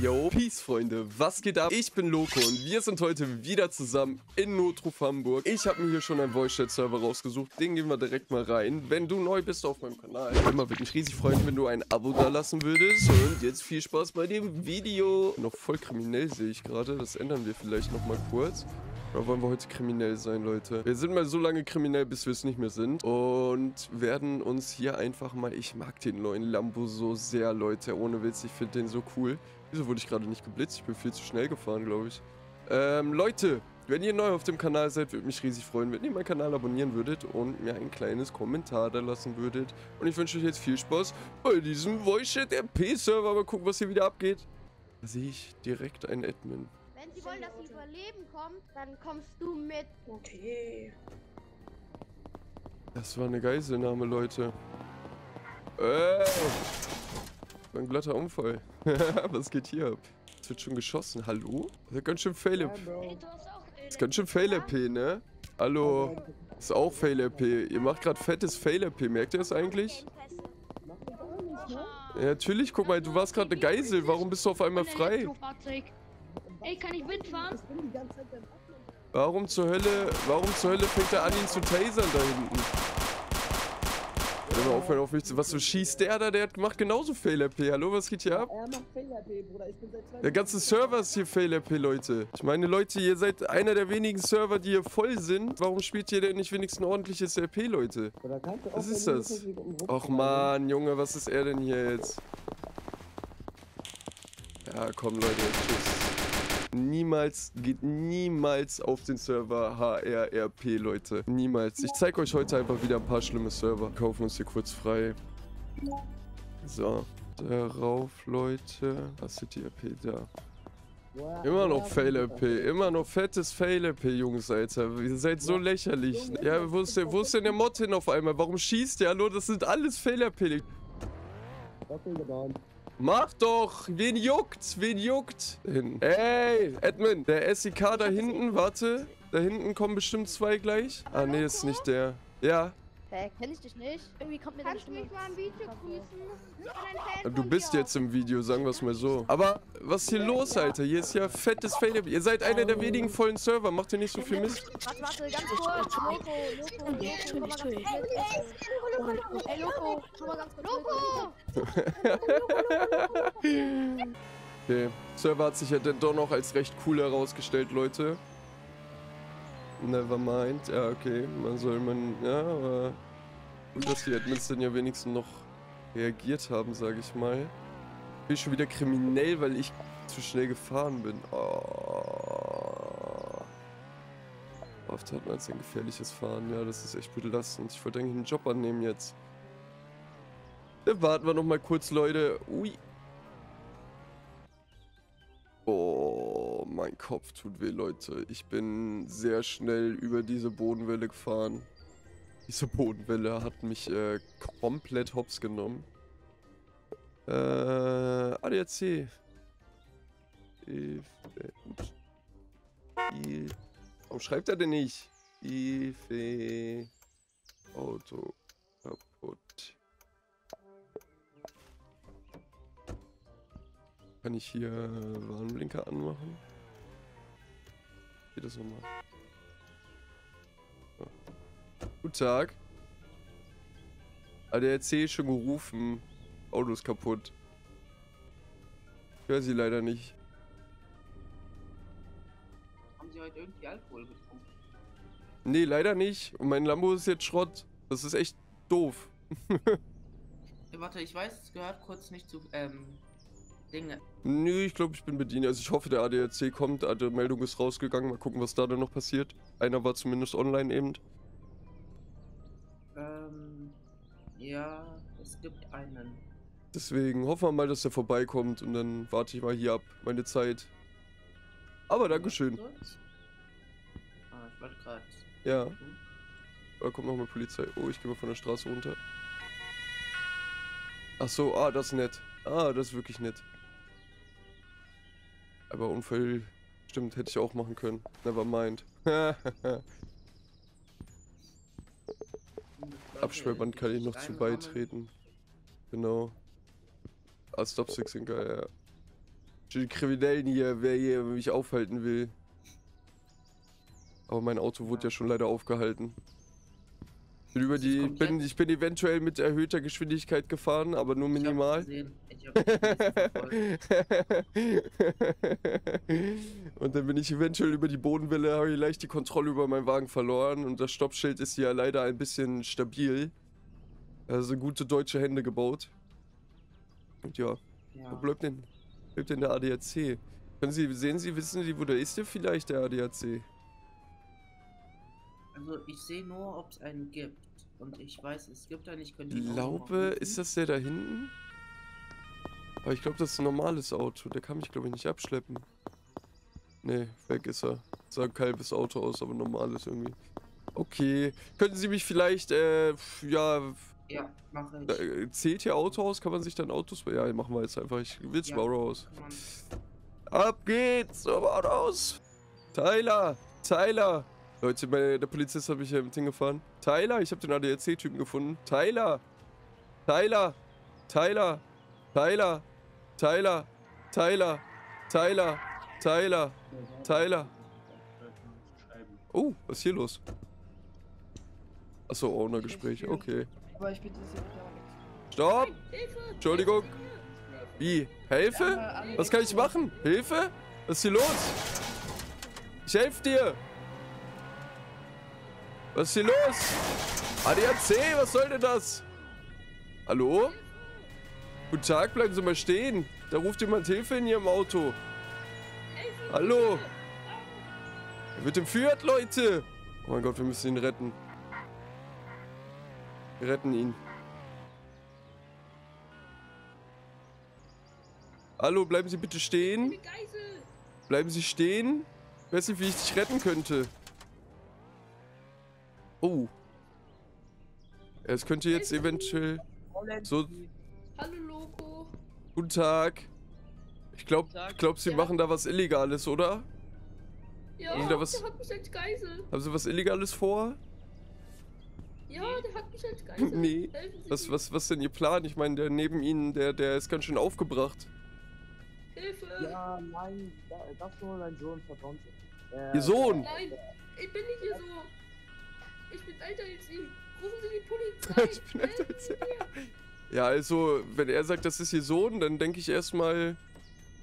Yo, Peace, Freunde. Was geht ab? Ich bin Loco und wir sind heute wieder zusammen in Notruf Hamburg. Ich habe mir hier schon einen Voice-Chat-Server rausgesucht. Den gehen wir direkt mal rein. Wenn du neu bist auf meinem Kanal, immer würde mich riesig freuen, wenn du ein Abo da lassen würdest. Und jetzt viel Spaß bei dem Video. Noch voll kriminell sehe ich gerade. Das ändern wir vielleicht noch mal kurz. Oder wollen wir heute kriminell sein, Leute? Wir sind mal so lange kriminell, bis wir es nicht mehr sind. Und werden uns hier einfach mal... Ich mag den neuen Lambo so sehr, Leute. Ohne Witz, ich finde den so cool. Wieso wurde ich gerade nicht geblitzt? Ich bin viel zu schnell gefahren, glaube ich. Ähm, Leute, wenn ihr neu auf dem Kanal seid, würde mich riesig freuen, wenn ihr meinen Kanal abonnieren würdet und mir ein kleines Kommentar da lassen würdet. Und ich wünsche euch jetzt viel Spaß bei diesem Voice-Chat RP-Server. Mal gucken, was hier wieder abgeht. Da sehe ich direkt einen Admin. Wenn sie wollen, dass sie überleben kommt, dann kommst du mit. Okay. Das war eine Geiselnahme, Leute. Äh, war ein glatter Unfall. Was geht hier ab? Es wird schon geschossen. Hallo? Das ist ganz schön fail Ja, Bro. Ey, du hast auch. Das ist ganz schön fail RP, ne? Hallo? Das ist auch fail RP. Ihr macht gerade fettes fail RP. Merkt ihr das eigentlich? Ja, natürlich. Guck mal, du warst gerade eine Geisel. Warum bist du auf einmal frei? Ey, kann ich mitfahren? Ich bin die ganze Zeit beim Ablenken. Warum zur Hölle, warum zur Hölle fängt er an, ihn zu tasern da hinten? Hör mal auf, mich zu. Was so schießt der da? Der macht genauso Fail-RP. Hallo, was geht hier ab? Er macht Fehler-P, Bruder. Ich bin seit zwei Der ganze Server ist hier Fail-RP, Leute. Ich meine, Leute, ihr seid einer der wenigen Server, die hier voll sind. Warum spielt ihr denn nicht wenigstens ordentliches RP, Leute? Was ist das? Och man, Junge, was ist er denn hier jetzt? Ja, komm Leute, tschüss. Niemals, geht niemals auf den Server HRRP, Leute. Niemals. Ich zeige euch heute einfach wieder ein paar schlimme Server. Kaufen uns hier kurz frei. So. Darauf, Leute. Was ist die RP da? Immer noch Fail-RP. Immer noch fettes Fail-RP, Jungs, Alter. Ihr seid so lächerlich. Ja, wo ist, der, wo ist denn der Mod hin auf einmal? Warum schießt der? Hallo, das sind alles Fail-RP. Doppel gebaut. Mach doch! Wen juckt? Wen juckt? Da hinten. Ey, Edmund, der SEK da hinten, warte. Da hinten kommen bestimmt zwei gleich. Ah, nee, ist nicht der. Ja, Hä, kenn ich dich nicht? Irgendwie kommt mir kannst du mich mal im Video grüßen? Du bist jetzt im Video, sagen wir es mal so. Aber was ist hier los, Alter? Hier ist ja fettes Fail. Ihr seid einer der wenigen vollen Server. Macht ihr nicht so viel Mist? Warte, warte, ganz kurz. Loco, Loco, Loco, komm mal ganz kurz. mit. Ey, Loco, komm mal ganz kurz. Loco! Okay. Server hat sich ja dann doch noch als recht cool herausgestellt, Leute. Never mind. Ja, okay. Man soll man. Ja, aber. Gut, dass die Admins dann ja wenigstens noch reagiert haben, sage ich mal. Ich bin schon wieder kriminell, weil ich zu schnell gefahren bin. Oh. Oft hat man jetzt ein gefährliches Fahren. Ja, das ist echt belastend. Ich wollte eigentlich einen Job annehmen jetzt. Dann warten wir noch mal kurz, Leute. Ui. Oh, mein Kopf tut weh, Leute. Ich bin sehr schnell über diese Bodenwelle gefahren. Diese Bodenwelle hat mich äh, komplett hops genommen. Äh, ADAC. Äh, ups. I, warum schreibt er denn nicht? Ife Auto kaputt. Kann ich hier Warnblinker anmachen? Geht das nochmal? So. Guten Tag. ADAC ist schon gerufen. Auto ist kaputt. Ich höre sie leider nicht. Heute irgendwie Alkohol getrunken? Nee, leider nicht. Und mein Lambo ist jetzt Schrott. Das ist echt doof. Warte, ich weiß, es gehört kurz nicht zu, ähm, Dinge. Nö, ich glaube, ich bin bedient. Also ich hoffe, der ADAC kommt. Die Meldung ist rausgegangen. Mal gucken, was da dann noch passiert. Einer war zumindest online eben. Ähm, ja, es gibt einen. Deswegen hoffen wir mal, dass er vorbeikommt und dann warte ich mal hier ab. Meine Zeit. Aber Dankeschön. Wollte gerade. Ja, da kommt noch mal Polizei. Oh, ich gehe mal von der Straße runter. Ach so, ah, das ist nett. Ah, das ist wirklich nett. Aber Unfall, stimmt, hätte ich auch machen können. Never mind. Absperrband kann ich noch zu beitreten. Genau. Ah, Stopsticks sind geil, ja. Die Kriminellen hier, wer hier mich aufhalten will. Aber mein Auto wurde ja schon leider aufgehalten. Ich bin über die, bin, ich bin eventuell mit erhöhter Geschwindigkeit gefahren, aber nur minimal. und dann bin ich eventuell über die Bodenwelle, habe ich leicht die Kontrolle über meinen Wagen verloren und das Stoppschild ist ja leider ein bisschen stabil. Also gute deutsche Hände gebaut. Und ja, wo ja. bleibt denn, bleibt denn der ADAC? Können Sie, sehen Sie, wissen Sie, wo der ist der vielleicht, der ADAC? Also ich sehe nur, ob es einen gibt. Und ich weiß, es gibt einen, ich könnte ihn glaube, ist das der da hinten? Aber ich glaube, das ist ein normales Auto. Der kann mich, glaube ich, nicht abschleppen. Nee, weg ist er. Sah ein kalbes Auto aus, aber normales irgendwie. Okay. Könnten Sie mich vielleicht, äh, ja, Ja, mache ich. äh, zählt hier Autohaus? Kann man sich dann Autos... Ja, machen wir jetzt einfach. Ich will zum Ja. Autohaus. Ab geht's zum Autohaus. Tyler, Tyler. Leute, meine, der Polizist hat mich hier im Ding gefahren. Tyler, ich habe den ADAC-Typen gefunden. Tyler, Tyler, Tyler, Tyler, Tyler, Tyler, Tyler, Tyler, Tyler. Oh, was ist hier los? Achso, Owner-Gespräch, okay. Aber ich bitte Sie nicht aber nichts. Stopp! Entschuldigung. Wie? Helfe? Was kann ich machen? Hilfe? Was ist hier los? Ich helfe dir. Was ist hier los? ADAC, was soll denn das? Hallo? Guten Tag, bleiben Sie mal stehen. Da ruft jemand Hilfe in Ihrem Auto. Hallo? Er wird entführt, Leute. Oh mein Gott, wir müssen ihn retten. Wir retten ihn. Hallo, bleiben Sie bitte stehen. Bleiben Sie stehen. Ich weiß nicht, wie ich dich retten könnte. Oh. Es könnte jetzt eventuell... So, Hallo Loco. guten Tag. Ich glaube, ich glaub, Sie Ja. machen da was Illegales, oder? Ja, Ist da was- der hat mich als Geisel. Haben Sie was Illegales vor? Ja, der hat mich als Geisel. Nee. Was, was, was ist denn Ihr Plan? Ich meine, der neben Ihnen, der, der ist ganz schön aufgebracht. Hilfe. Ja, nein, da, das nur dein Sohn, vertrauen. Äh, Ihr Sohn? Nein, ich bin nicht Ihr Sohn. Ich bin älter als Sie. Rufen Sie die Polizei. Ich bin älter als Sie er. Ja, also, wenn er sagt, das ist Ihr Sohn, dann denke ich erstmal...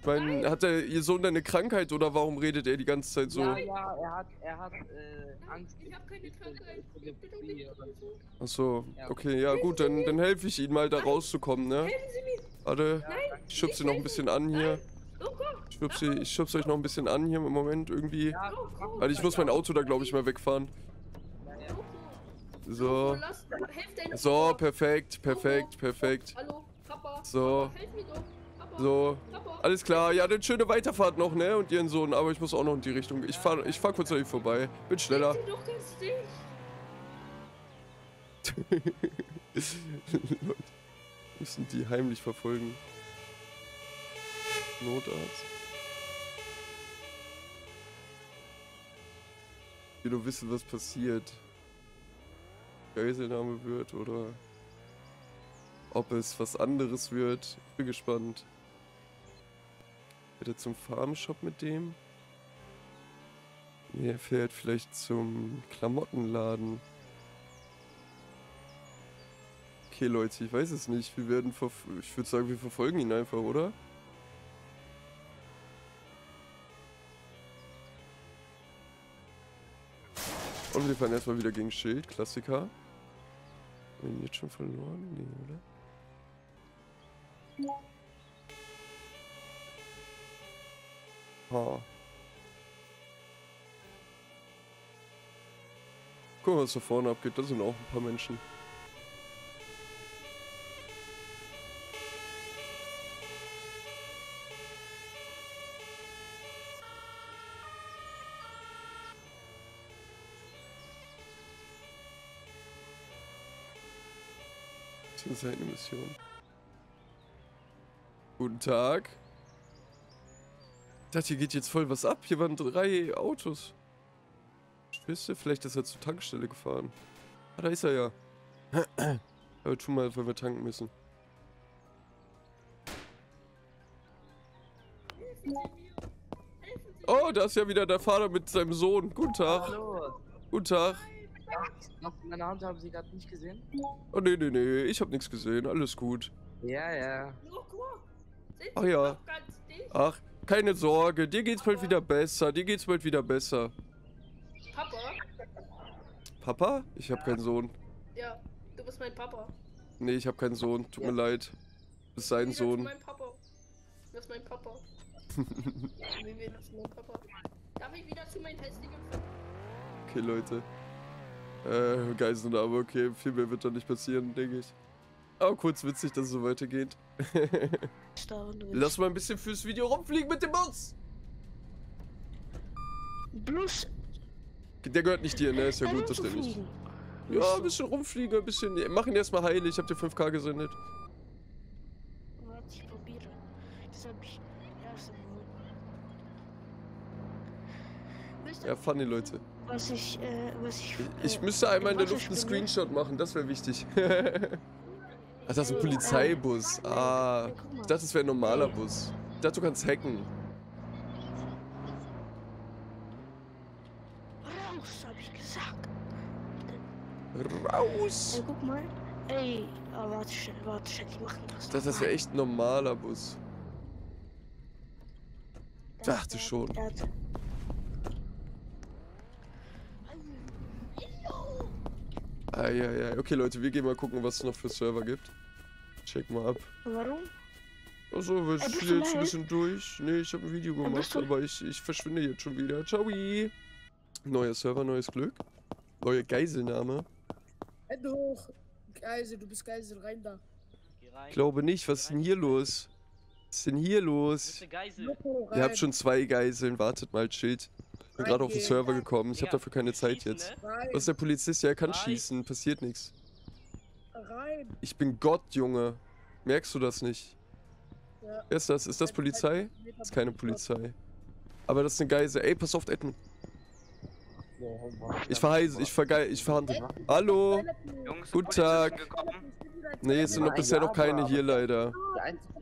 Ich meine, hat er Ihr Sohn denn eine Krankheit oder warum redet er die ganze Zeit so? Ja, ja, er hat, er hat äh, Angst. Ich habe keine Krankheit. Ich bin doch nicht Epilepsie Ihr oder so. Sohn. Ach so, Ja. okay, ja gut, dann, dann helfe ich Ihnen mal da rauszukommen, ne? Helfen Sie mir. Warte, ich schubse Sie noch ein bisschen an hier. Loco. Ich schubse, ich schubse euch noch ein bisschen an hier im Moment irgendwie. Ja, Loco. Weil ich muss mein Auto da, glaube ich, mal wegfahren. So, so, perfekt, perfekt, perfekt. Hallo, Papa. So. So, alles klar. Ja, dann schöne Weiterfahrt noch, ne? Und Ihren Sohn, aber ich muss auch noch in die Richtung. Ich fahr, ich fahr kurz an euch vorbei. Bin schneller. Ihm. Leute, müssen die heimlich verfolgen. Notarzt. Wir nur wissen, was passiert. Geiselnahme wird oder ob es was anderes wird. Ich bin gespannt. Fährt er zum Farmshop mit dem? Nee, er fährt vielleicht zum Klamottenladen. Okay, Leute, ich weiß es nicht. Wir werden Ich würde sagen, wir verfolgen ihn einfach, oder? Und wir fahren erstmal wieder gegen Schild, Klassiker. Haben wir jetzt schon verloren? Nee, oder? Ha. Guck mal, was da vorne abgeht. Da sind auch ein paar Menschen. Ist seine Mission. Guten Tag. Ich dachte, hier geht jetzt voll was ab. Hier waren drei Autos. Spitze, vielleicht ist er zur Tankstelle gefahren. Ah, da ist er ja. Aber tu mal, weil wir tanken müssen. Oh, da ist ja wieder der Vater mit seinem Sohn. Guten Tag. Hallo. Guten Tag. Was in meiner Hand haben Sie gerade nicht gesehen? Oh, nee, nee, nee. Ich hab nichts gesehen. Alles gut. Ja, ja. Ach ja. Ach, keine Sorge. Dir geht's bald wieder besser. Dir geht's bald wieder besser. Papa? Papa? Ich hab keinen Sohn. Ja, du bist mein Papa. Nee, ich hab keinen Sohn. Tut mir leid. Das ist sein Nee, Das Sohn. ist mein Papa. Das ist mein Papa. nee, nee, das ist mein Papa. Darf ich wieder zu meinen hässlichen Okay, Leute. Äh, Geiseln, aber okay, viel mehr wird da nicht passieren, denke ich. Aber kurz witzig, dass es so weitergeht. Lass mal ein bisschen fürs Video rumfliegen mit dem Bus! Bloß. Der gehört nicht dir, ne? Ist ja äh, gut, dass der nicht. Ja, ein bisschen rumfliegen, ein bisschen. Mach ihn erstmal heilig, ich hab dir 5k gesendet. Warte, ich probiere. Das hab ich erst im Wisst ihr, Ja, funny, Leute. Was ich, äh, was ich. Ich äh, müsste einmal in der Luft ich einen bin, Screenshot machen, das wäre wichtig. Ach, das ist ein Polizeibus. Ah. Ich dachte, das wäre ein normaler Bus. Ich dachte, du kannst hacken. Raus, hab ich gesagt. Raus! Ey, guck mal. Ey, warte schnell, warte schnell, die machen das. Das, das noch wäre echt ein normaler Bus. Der- dachte schon. Eieiei. Okay, Leute, wir gehen mal gucken, was es noch für Server gibt. Check mal ab. Warum? Achso, wir spielen du jetzt ein bisschen durch. Nee, ich habe ein Video Ey, gemacht, aber ich, ich verschwinde jetzt schon wieder. Ciao. Neuer Server, neues Glück. Neuer Geiselnahme. Hände hoch. Geisel, du bist Geisel, rein da. Ich glaube nicht. Was ist denn hier los? Was ist denn hier los? Rein. Ihr habt schon zwei Geiseln. Wartet mal, chillt. Bin gerade auf den. Server gekommen. Ich habe dafür keine Zeit jetzt. Rein, Was ist der Polizist? Ja, er kann Nein. schießen. Passiert nichts. rein. Ich bin Gott, Junge. Merkst du das nicht? Ja. Wer ist das? Ist das Polizei? Das ist keine Polizei. Aber das ist eine Geisel. Ey, pass auf, Edmund. Ich verheise, ich vergeil, ich verhandle. Hallo? Jungs, Guten Tag. Nee, es sind noch bisher noch keine hier leider. Einzige,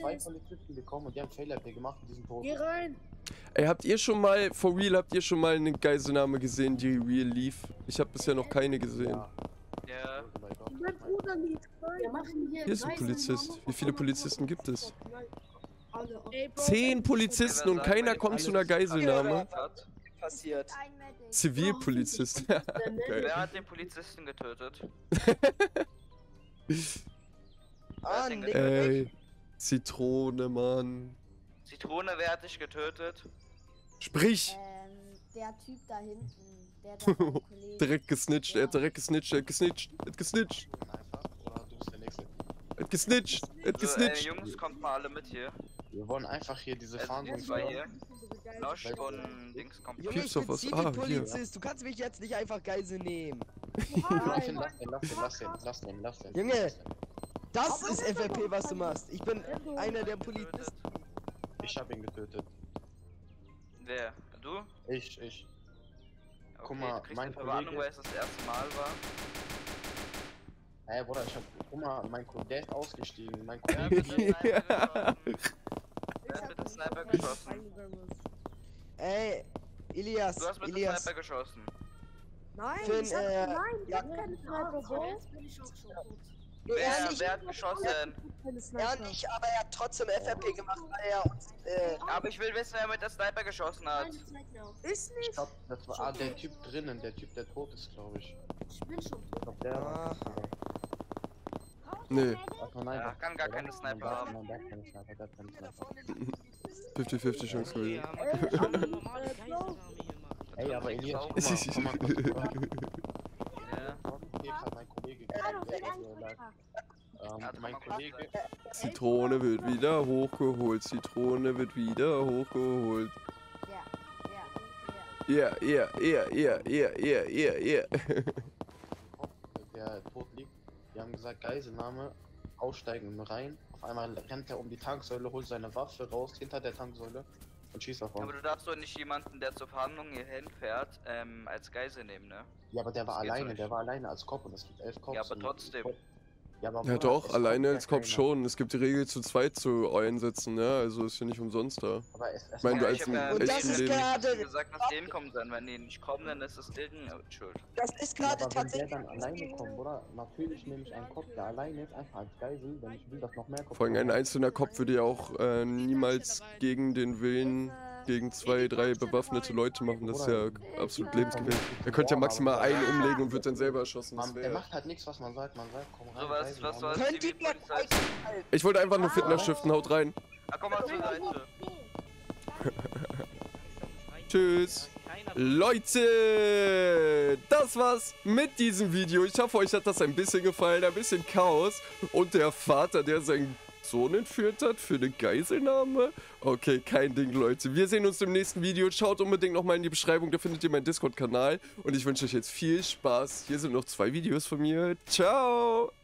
zwei Polizisten gekommen und die haben Fehler gemacht und die sind tot. Geh rein. Ey, habt ihr schon mal, for real, habt ihr schon mal eine Geiselnahme gesehen, die real lief? Ich habe bisher noch keine gesehen. Ja. Ja, Mein Bruder liegt rein. Hier ist ein Polizist. Wie viele Polizisten gibt es? Zehn Polizisten und keiner kommt zu einer Geiselnahme. passiert. Zivilpolizist. Wer hat den Polizisten getötet? Ah, nee. Ey, Zitrone, Mann. Zitrone, wer hat dich getötet? Sprich! Ähm, der Typ da hinten. Der da. Direkt gesnitcht, er hat direkt gesnitcht, er hat gesnitcht, er hat gesnitcht, Einfach, oder du bist der Nächste. er hat gesnitcht, er hat So, äh, gesnitcht. Jungs, kommt mal alle mit hier. Wir wollen einfach hier diese Also die Fahndung. zwei hier. Nosch und Dings kommt Junge, ich bin was? Ah. Zivilpolizist. Du kannst mich jetzt nicht einfach Geisel nehmen. Lass den, lass den, lass den, lass den, lass den, lass den. Junge. Das ist FFP, was du machst. Ich bin einer der. Polizisten. Ich hab ihn getötet. Wer? Du? Ich, ich. Okay, Guck mal, du kriegst mein eine Verwarnung, Kollege- weil es das erste Mal war. Ey, Bruder, ich hab. Guck mal, mein Kollege, ist ausgestiegen. Mein Kollege. dem hat mit dem Sniper geschossen? Ey, Elias, Du hast mit dem Elias. Sniper geschossen. Nein, Finn, ich hab, äh, nein, ich ja. hab keine Sniper, Bro. Wer, Er nicht, wer hat geschossen? Er Sniper. nicht, aber er hat trotzdem FFP gemacht, weil er uns, äh, Aber ich will wissen, wer mit der Sniper geschossen hat. Ist Ich nicht. glaub, das war ah, der Typ drinnen, der Typ, der tot ist, glaube ich. Ich bin schon Ich glaub, der war. Nee, Ach, nein, Ja, kann gar keine Sniper haben. Nein, der hat keine Sniper, der hat keine Sniper. 50-50 Chance gewesen. Ey, aber Elias, guck mal, guck mal, guck mal. Ja. Hat mein Kollege Zitrone wird wieder hochgeholt, Zitrone wird wieder hochgeholt. Ja, ja, ja. Ja, ja, ja, ja, ja, ja, ja, ja. der tot liegt, die haben gesagt, Geiselnahme, aussteigen rein. Auf einmal rennt er um die Tanksäule, holt seine Waffe raus hinter der Tanksäule und schießt auf Aber du darfst doch nicht jemanden, der zur Verhandlung hier hinfährt, ähm, als Geisel nehmen, ne? Ja, aber der war Das alleine, der war alleine als Kopf und es gibt elf Cops. Ja, aber trotzdem. Ja, aber Ja doch, kommt alleine ja als Kopf schon. Es gibt die Regel zu zweit zu einsetzen, ne? Also ist ja nicht umsonst da. Aber es, es Ich meine, du Ja, als ich im hab ja- Und das ist gerade, gesagt, dass die hinkommen sollen. Wenn die nicht kommen, dann ist es deren Schuld. das ist Ja, gerade aber wenn der tatsächlich. dann alleine kommt, oder? Natürlich nehme ich einen Kopf, der alleine ist, einfach als Geisel, wenn ich will, dass noch mehr Kopf Vor allem ein einzelner Kopf würde ja auch äh, niemals gegen den Willen gegen zwei, drei bewaffnete Leute machen. Das ist ja absolut lebensgefährlich. Er könnte ja maximal einen umlegen und wird dann selber erschossen. Man, der macht halt nichts, was man sagt. Man sagt, komm rein. So was, was soll Könnt ihr? Ich wollte einfach nur Fitness shiften, haut rein. Ah, komm mal zur Seite. Tschüss. Leute, das war's mit diesem Video. Ich hoffe, euch hat das ein bisschen gefallen, ein bisschen Chaos. Und der Vater, der seinen Sohn entführt hat für eine Geiselnahme? Okay, kein Ding, Leute. Wir sehen uns im nächsten Video. Schaut unbedingt nochmal in die Beschreibung, da findet ihr meinen Discord-Kanal. Und ich wünsche euch jetzt viel Spaß. Hier sind noch zwei Videos von mir. Ciao!